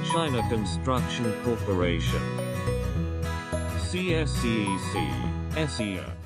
China Construction Corporation. CSCEC, SEA.